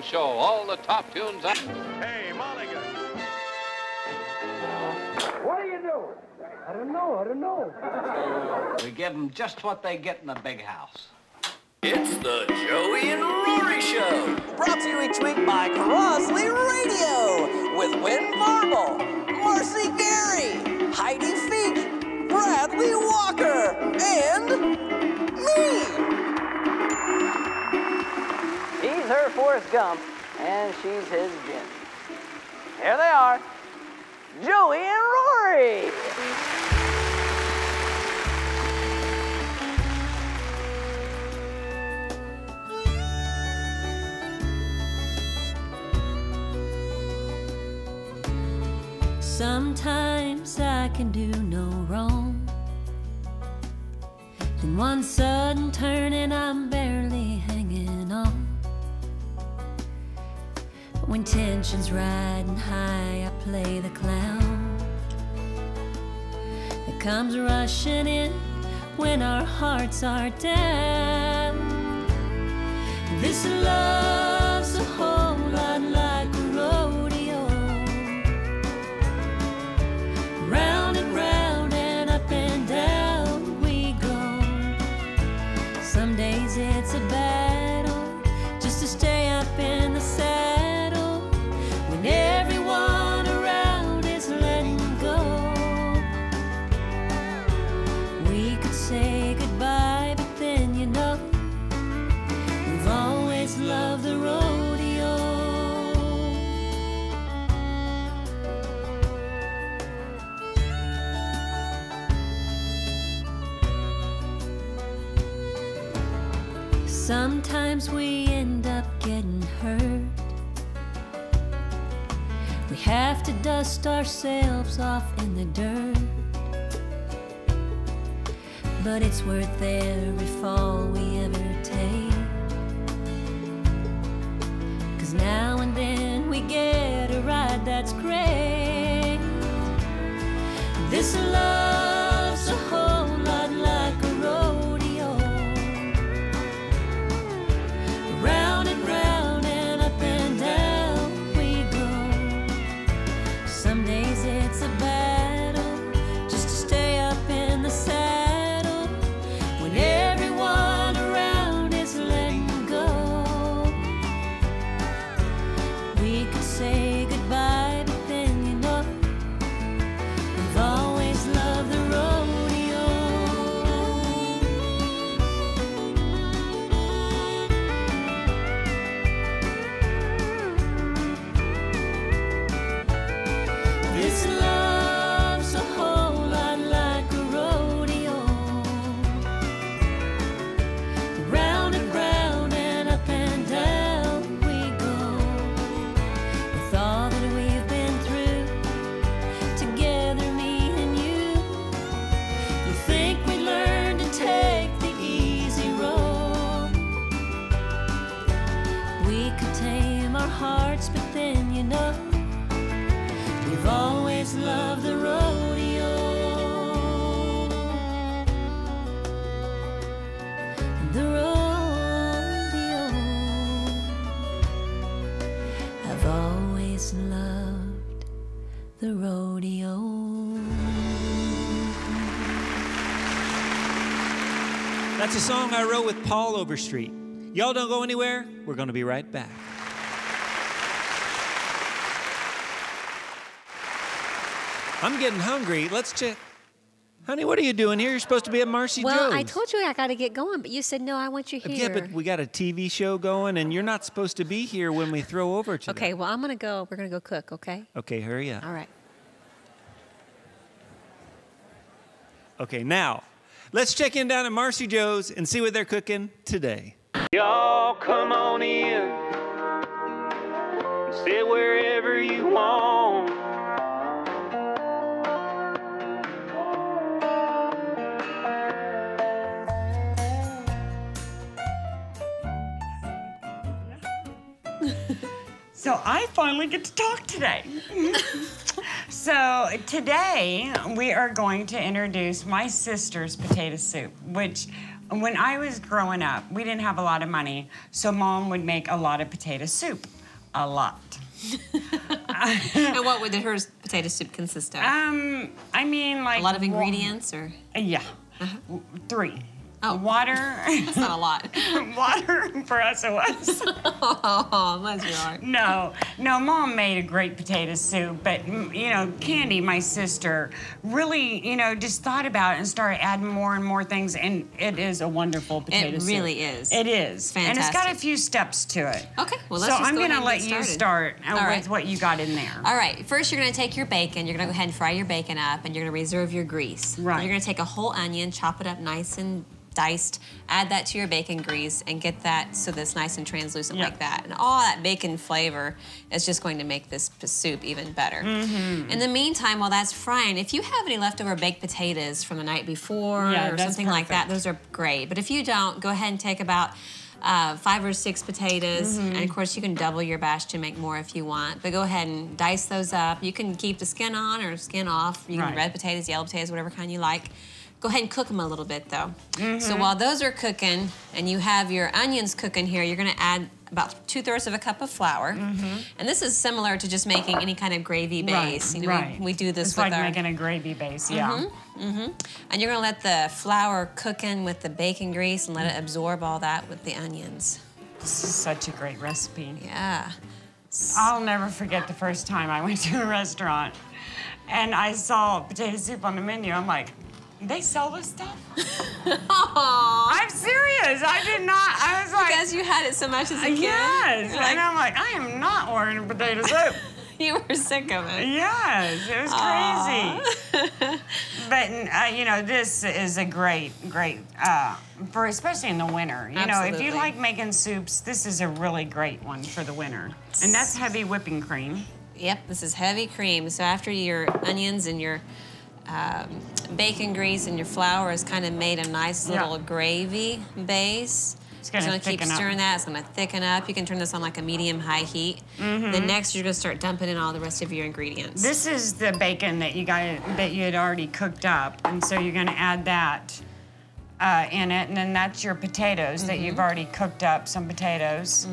Show, all the top tunes. Hey, Mulligan. What do you do? I don't know, I don't know. We give them just what they get in the big house. It's the Joey and Rory Show. Brought to you each week by Crosley Radio with Wynn Varble, Marcy Gary, Heidi Feek, Bradley Walker, and me. He's her Forrest Gump, and she's his Jim. Here they are, Joey and Rory. Sometimes I can do no wrong. Then one sudden turn and I'm barely When tension's riding high, I play the clown. That comes rushing in when our hearts are down. This love's off in the dirt. But it's worth every fall we ever The rodeo. I've always loved the rodeo. That's a song I wrote with Paul Overstreet. Y'all don't go anywhere. We're going to be right back. I'm getting hungry. Let's check. Honey, what are you doing here? You're supposed to be at Marcy Well, Jo's. I told you I got to get going, but you said no. I want you here. Yeah, but we got a TV show going, and you're not supposed to be here when we throw over to okay. Well, I'm gonna go. We're gonna go cook. Okay. Okay, hurry up. All right. Okay, now let's check in down at Marcy Jo's and see what they're cooking today. Y'all come on in. Sit wherever you want. So I finally get to talk today. so today we are going to introduce my sister's potato soup, which when I was growing up, we didn't have a lot of money, so mom would make a lot of potato soup. A lot. and what would her potato soup consist of? Um, I mean, like a lot of ingredients, or Yeah, W- three. Oh. Water. that's not a lot. Water for us it was. oh, bless your heart. No, no, mom made a great potato soup, but you know, Candy, my sister, really, you know, just thought about it and started adding more and more things, and it is a wonderful potato soup. It really is. It is. Fantastic. And it's got a few steps to it. Okay, well, let's so just I'm go gonna let you start uh, All with right. what you got in there. All right, first you're gonna take your bacon, you're gonna go ahead and fry your bacon up, and you're gonna reserve your grease. Right. You're gonna take a whole onion, chop it up nice and diced, add that to your bacon grease, and get that so that it's nice and translucent Yeah. like that. And all that bacon flavor is just going to make this soup even better. Mm-hmm. In the meantime, while that's frying, if you have any leftover baked potatoes from the night before Yeah, or that's something like that, those are great. But if you don't, go ahead and take about uh, five or six potatoes, Mm-hmm. and of course you can double your batch to make more if you want. But go ahead and dice those up. You can keep the skin on or skin off. You can Right. red potatoes, yellow potatoes, whatever kind you like. Go ahead and cook them a little bit though. Mm-hmm. So while those are cooking and you have your onions cooking here, you're gonna add about two thirds of a cup of flour. And this is similar to just making any kind of gravy base. Mm-hmm. Right, you know, right. we, we do this It's with like our making a gravy base, yeah. Mm -hmm, mm -hmm. and you're gonna let the flour cook in with the bacon grease and let it absorb all that with the onions. This is such a great recipe. Yeah. I'll never forget the first time I went to a restaurant and I saw potato soup on the menu. I'm like, they sell this stuff? I'm serious. I did not. I was like, Because you had it so much as a kid. yes. Like, and I'm like, I am not ordering a potato soup. you were sick of it. yes, it was crazy. but uh, you know, this is a great, great uh, for especially in the winter. You know, if you like making soups, this is a really great one for the winter. And that's heavy whipping cream. Yep, this is heavy cream. So after your onions and your um, bacon grease and your flour has kind of made a nice Yeah. little gravy base. It's gonna keep thicken up. stirring that. It's gonna thicken up. You can turn this on like a medium high heat. Then next you're gonna start dumping in all the rest of your ingredients. Mm-hmm. This is the bacon that you got that you had already cooked up, and so you're gonna add that uh, in it, and then that's your potatoes that Mm-hmm. you've already cooked up, some potatoes.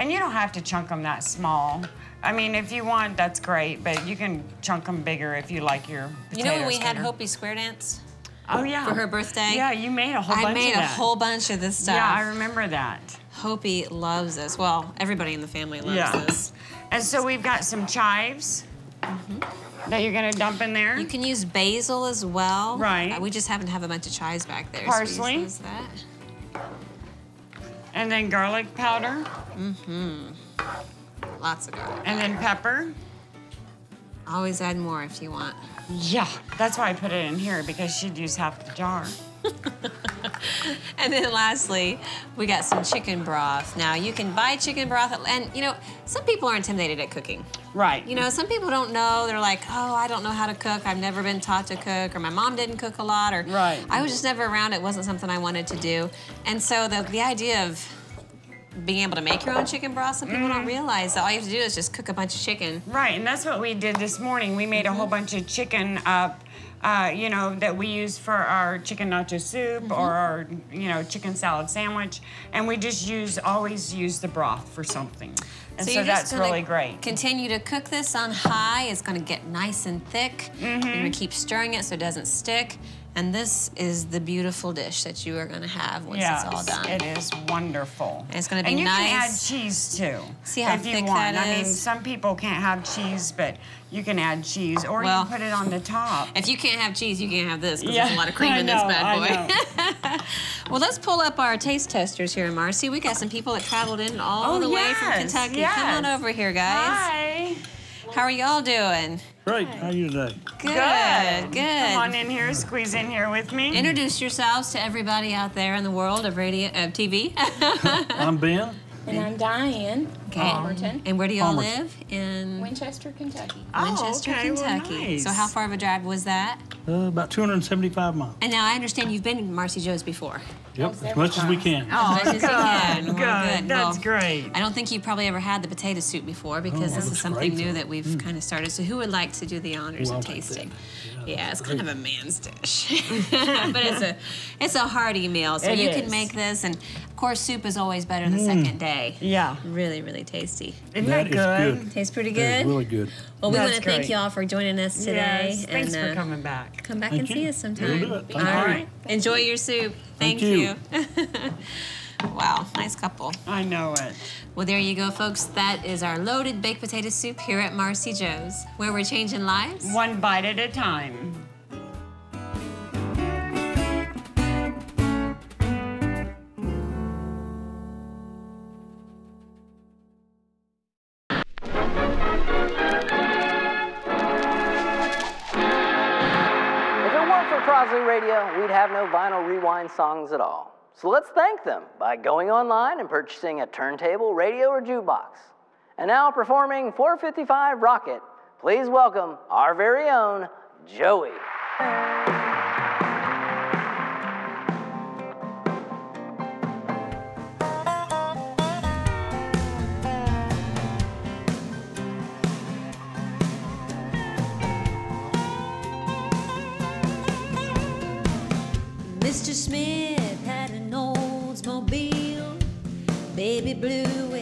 And you don't have to chunk them that small. I mean, if you want, that's great, but you can chunk them bigger if you like your you know when we had. Hopi square dance Oh yeah. for her birthday? Yeah, you made a whole I bunch of I made a whole bunch of this stuff. Yeah, I remember that. Hopi loves this. Well, everybody in the family loves Yeah. this. And so we've got some chives that you're gonna dump in there. Mm-hmm. You can use basil as well. Right. Uh, we just happen to have a bunch of chives back there. Parsley. So that. and then garlic powder, Lots of garlic. and then pepper. Always add more if you want. Yeah, that's why I put it in here because she'd use half the jar. And then lastly, we got some chicken broth. Now you can buy chicken broth, and you know some people are intimidated at cooking. Right. You know, some people don't know. They're like, oh, I don't know how to cook. I've never been taught to cook, or my mom didn't cook a lot, or Right. I was just never around. It wasn't something I wanted to do. And so the the idea of being able to make your own chicken broth, some people Mm-hmm. don't realize that all you have to do is just cook a bunch of chicken. Right, and that's what we did this morning. We made a whole bunch of chicken up, uh, you know, that we use for our chicken nacho soup or our, you know, chicken salad sandwich, and we just use always use the broth for something, and so, just that's really great. Continue to cook this on high. It's going to get nice and thick. You're going to keep stirring it so it doesn't stick. And this is the beautiful dish that you are going to have once yes, it's all done. it is wonderful. And it's gonna be nice. and you can add nice. cheese too. See how if you thick want. that I mean, some people can't have cheese, but you can add cheese, or Well- you can put it on the top. If you can't have cheese, you can't have this because Yeah, there's a lot of cream I in this know, bad boy. well, let's pull up our taste testers here, Marcy. We got some people that traveled in all Oh, the way from yes, Kentucky. Come on over here, guys. Hi. How are y'all doing? Great. How are you today? Good, good. Come on in here, squeeze in here with me. Introduce yourselves to everybody out there in the world of radio, of TV. I'm Ben. And I'm Diane Okay. Palmerton, And where do y'all Palmerton. live? In Winchester, Kentucky. Winchester, Oh, okay, well, Kentucky. So how far of a drive was that? Uh, about 275 miles. And now I understand you've been to Marcy Jo's before. Yep, as much as we can. Oh, As much as you oh, can. good, good. That's Well, great. I don't think you've probably ever had the potato soup before oh, because Oh, this is something great, new though. that we've hmm. kind of started. So who would like to do the honors Ooh, I'll of tasting? Yeah, Yeah, it's that's kind of a man's dish, but it's a it's a hearty meal. So It you is. can make this, and of course, soup is always better the second day. Yeah. Really, really tasty. Isn't That that, is good? good. Tastes pretty That is good. really good. Well, we want to thank you all for joining us today. Yes, thanks and, for uh, coming back. Come back Thank and see us sometime. We'll do it. All you. right. Enjoy your soup. Thank, Thank you. wow, nice couple. I know it. Well, there you go, folks. That is our loaded baked potato soup here at Marcy Jo's, where we're changing lives. One bite at a time. We'd have no vinyl rewind songs at all. So let's thank them by going online and purchasing a turntable, radio, or jukebox. And now performing 455 Rocket, please welcome our very own Joey. Blue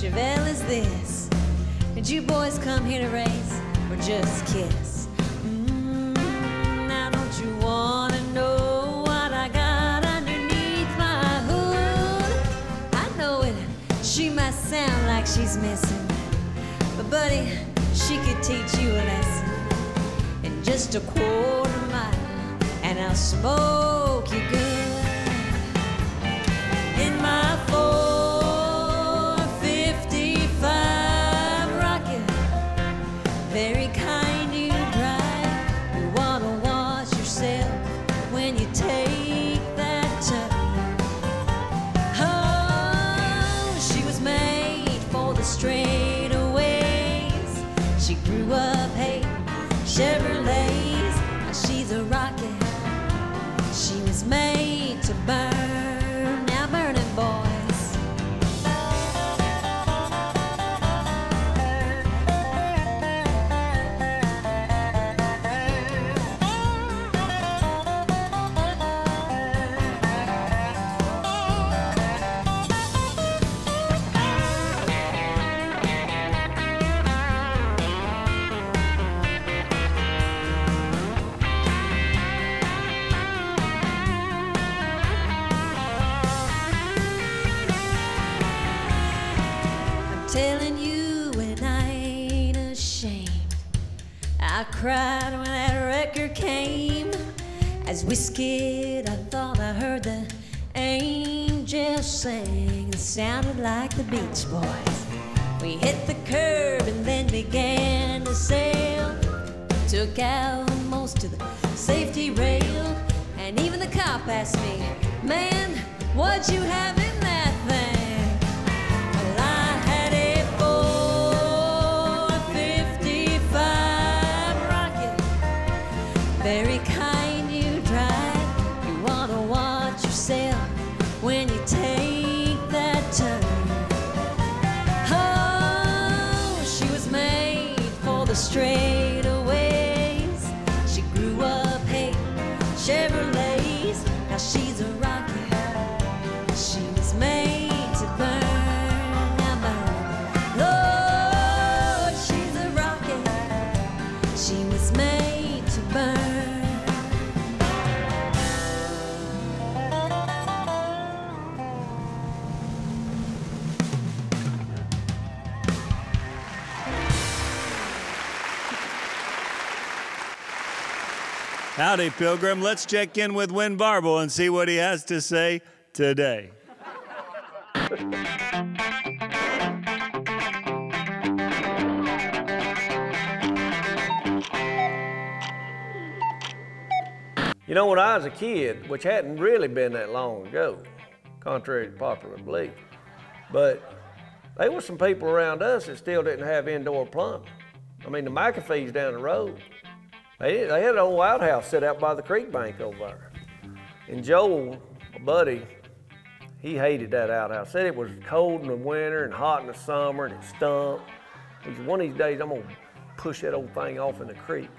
Chevelle is this? Did you boys come here to race or just kiss? Mm, now don't you wanna know what I got underneath my hood? I know it. She might sound like she's missing, but buddy, she could teach you a lesson in just a quarter mile, and I'll smoke you good. In my 455 Whiskey, I thought I heard the angels sing. It sounded like the Beach Boys. We hit the curb and then began to sail. Took out most of the safety rail, and even the cop asked me, "Man, what'd you have she's a Howdy, Pilgrim. Let's check in with Wynn Varble and see what he has to say today. You know, when I was a kid, which hadn't really been that long ago, contrary to popular belief, but there were some people around us that still didn't have indoor plumbing. I mean, the McAfee's down the road. They, they had an old outhouse set out by the creek bank over there. And Joel, a buddy, he hated that outhouse. Said it was cold in the winter and hot in the summer and it stunk. He said, one of these days I'm gonna push that old thing off in the creek.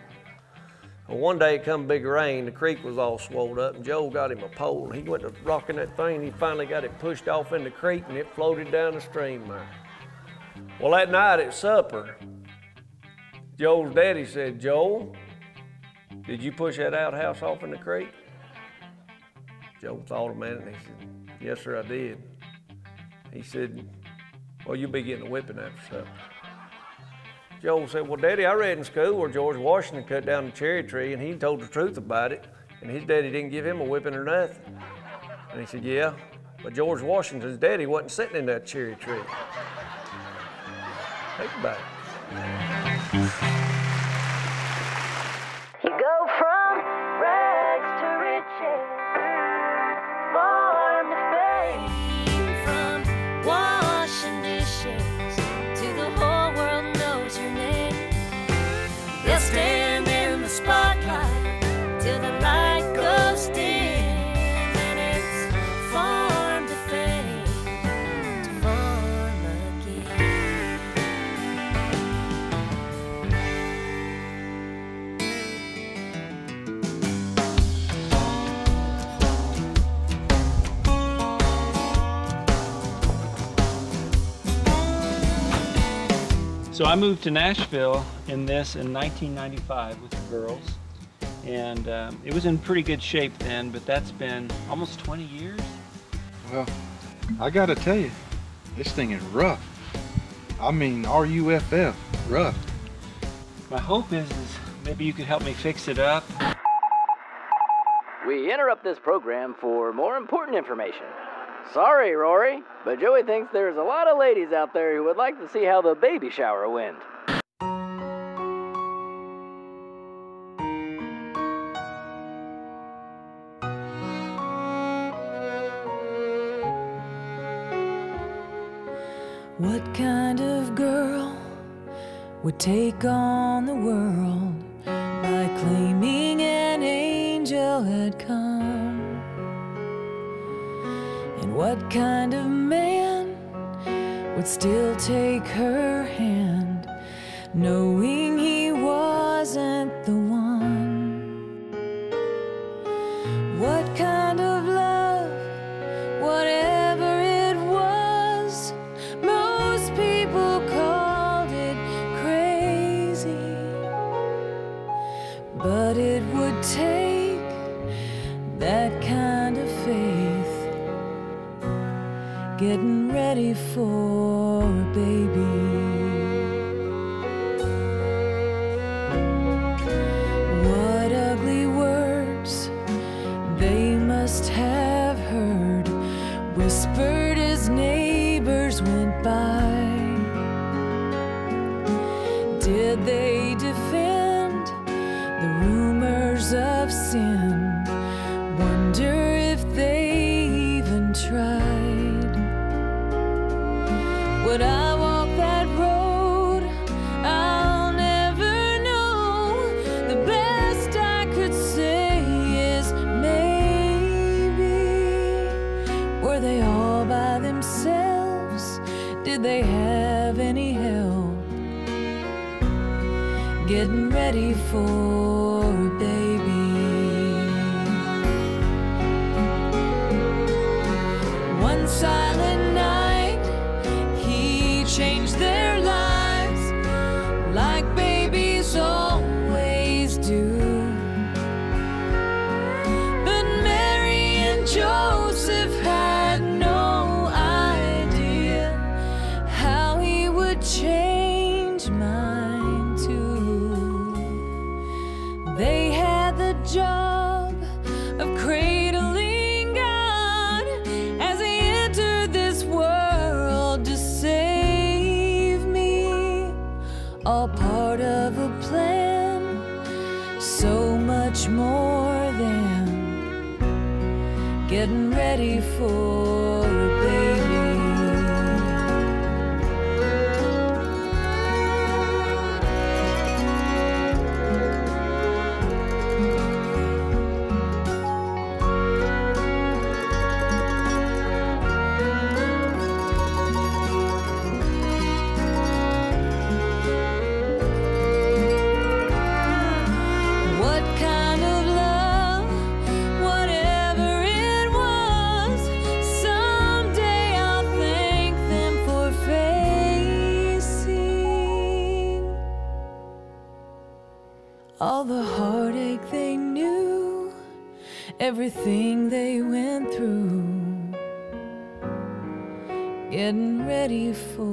Well, one day it come big rain, the creek was all swollen up, and Joel got him a pole. He went to rocking that thing, and he finally got it pushed off in the creek, and it floated down the stream there. Well, that night at supper, Joel's daddy said, Joel, did you push that outhouse off in the creek? Joe thought a minute, and he said, yes, sir, I did. He said, well, you'll be getting a whipping after supper. Joel said, Well, Daddy, I read in school where George Washington cut down the cherry tree and he told the truth about it, and his daddy didn't give him a whipping or nothing. And he said, Yeah, but George Washington's daddy wasn't sitting in that cherry tree. Think about it. So I moved to Nashville in this in 1995 with the girls, and um, it was in pretty good shape then. But that's been almost 20 years. Well, I gotta tell you, this thing is rough. I mean, R-U-F-F, rough. My hope is, is maybe you could help me fix it up. We interrupt this program for more important information. Sorry, Rory, but Joey thinks there's a lot of ladies out there who would like to see how the baby shower went. What kind of girl would take on the world kind of man would still take her Did they defend the rumors of sin? Ready for a baby. One silent night, he changed their lives like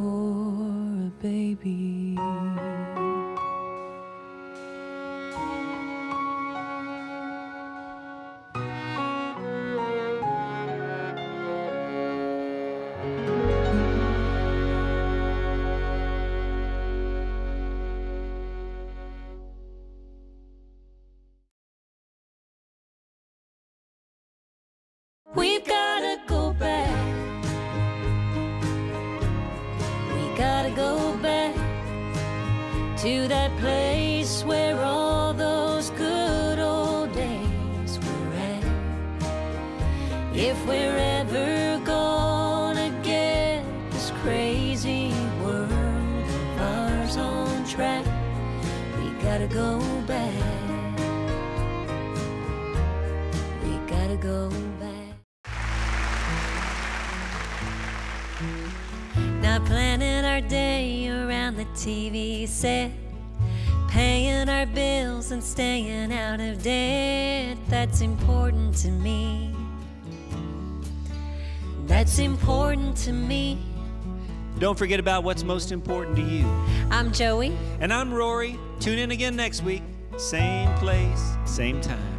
for a baby. Crazy world ours on track, we gotta go back. We gotta go back. Not planning our day around the TV set. Paying our bills and staying out of debt. That's important to me. That's important to me. Don't forget about what's most important to you. I'm Joey. And I'm Rory. Tune in again next week. Same place, same time.